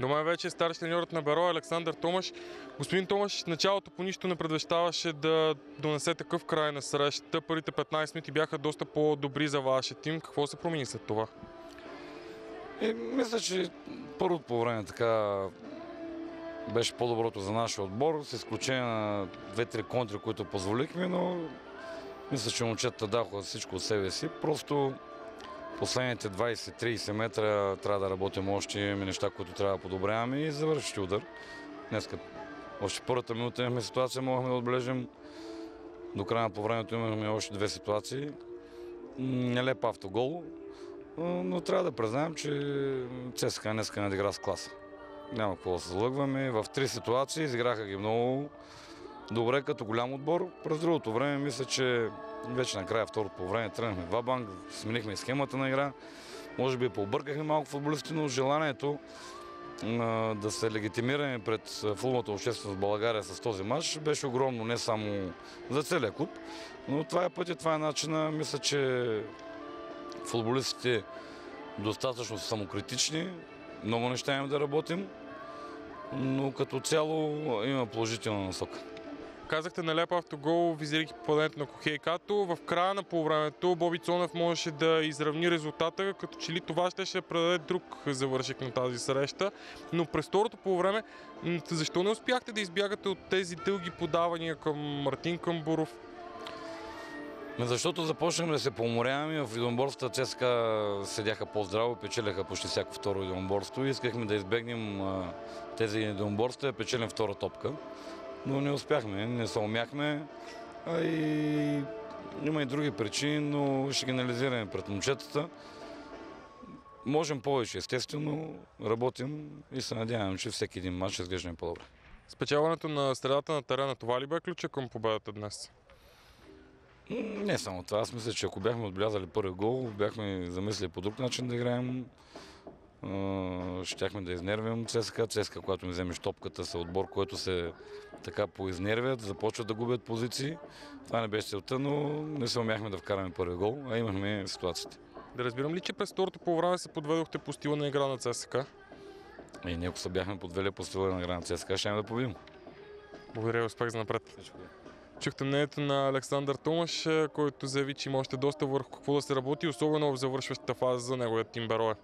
Дома вече е старши треньорът на Беро Александър Томаш. Господин Томаш, началото по нищо не предвещаваше да донесе такъв край на срещата. Първите 15 минути бяха доста по-добри за вашия тим. Какво се промени след това? И, мисля, че първото по време така беше по-доброто за нашия отбор, с изключение на две-три контри, които позволихме, но мисля, че момчетата даха всичко от себе си. Просто последните 20-30 метра трябва да работим още, неща, които трябва да подобряваме и завърши удар. Днеска още първата минута имахме ситуация, могахме да отбележим. До края по времето имахме още две ситуации. Нелеп автогол, но трябва да признаем, че ЦСКА днеска надигра с класа. Няма какво да се залъгваме. В три ситуации изиграха ги много добре като голям отбор. През другото време мисля, че вече накрая второто по време тръгнахме два банк, сменихме схемата на игра. Може би пообъркахме малко футболисти, но желанието да се легитимираме пред футболната общественост в България с този матч беше огромно, не само за целия клуб, но това е пътя, това е начина. Мисля, че футболистите достатъчно са самокритични, много неща имаме да работим, но като цяло има положителна насока. Казахте на леп автогол, визирайки попадането на Кохейкато. В края на полувремето Боби Цонев можеше да изравни резултата, като че ли това ще ще предаде друг завършек на тази среща. Но през второто полувреме, защо не успяхте да избягате от тези дълги подавания към Мартин Камбуров? Защото започнахме да се поуморяваме. В единоборствата ЦСКА седяха по-здраво, печеляха почти всяко второ единоборство и искахме да избегнем тези единоборства и да печелим втора топка. Но не успяхме, не се умяхме. А и има и други причини, но ще ги анализираме пред момчетата. Можем повече, естествено, работим и се надявам, че всеки един матч ще изглеждаме по-добре. Спечелването на средата на терена, това ли бе ключа към победата днес? Не само това. Аз мисля, че ако бяхме отбелязали първи гол, бяхме замислили по друг начин да играем. Щяхме да изнервим ЦСКА. ЦСКА, когато ми вземеш топката, са отбор, който се така поизнервят, започват да губят позиции. Това не беше целта, но не се умяхме да вкараме първи гол, а имахме ситуациите. Да разбирам ли, че през второто полувреме се подведохте по стила на игра на ЦСКА? И ние, ако се бяхме подвели по стила на игра на ЦСКА, ще да победим. Благодаря успех за напред. Чухте мнението на Александър Томаш, който заяви, че има още доста върху какво да се работи, особено в завършващата фаза за неговият тим Берое.